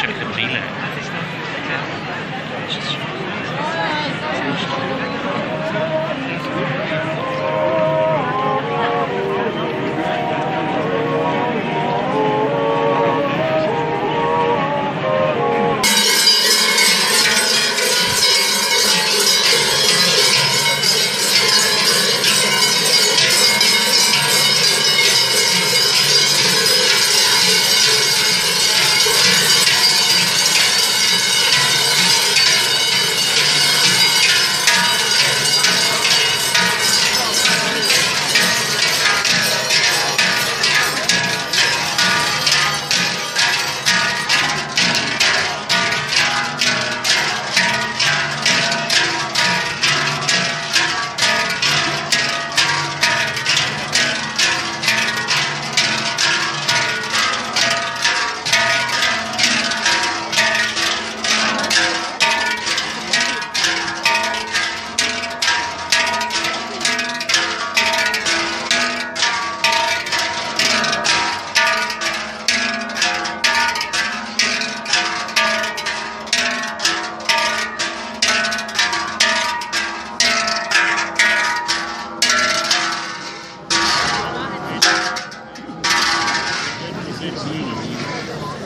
zeggen, de mobiele いいね。